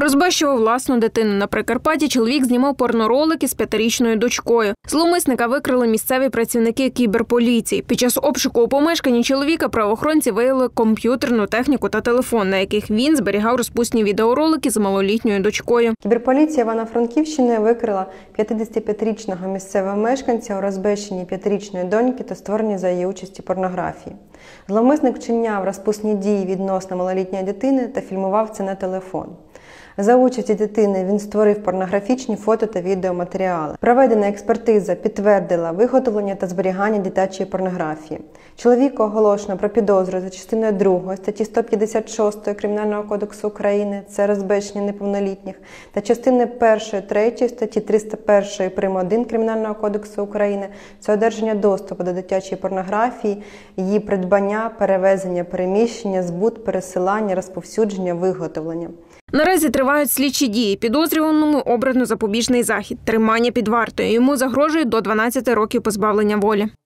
Розбещував власну дитину. На Прикарпатті чоловік знімав порноролики з п'ятирічною дочкою. Зловмисника викрили місцеві працівники кіберполіції. Під час обшуку у помешканні чоловіка правоохоронці виявили комп'ютерну техніку та телефон, на яких він зберігав розпусні відеоролики з малолітньою дочкою. Кіберполіція Івано-Франківщини викрила 55-річного місцевого мешканця у розбещенні п'ятирічної доньки та створенні за її участі порнографії. Зловмисник вчиняв розпусні дії відносно малолітньої дитини та фільмував це на телефон. За участі дитини він створив порнографічні фото та відеоматеріали. Проведена експертиза підтвердила виготовлення та зберігання дитячої порнографії. Чоловіка оголошено про підозру за частиною 2 статті 156 Кримінального кодексу України це розбещення неповнолітніх та частини 1, 3 статті 301 прим. 1 Кримінального кодексу України це одержання доступу до дитячої порнографії, її придбання, перевезення, переміщення, збут, пересилання, розповсюдження, виготовлення. Наразі тривають слідчі дії. Підозрюваному обрано запобіжний захід, тримання під вартою. Йому загрожує до 12 років позбавлення волі.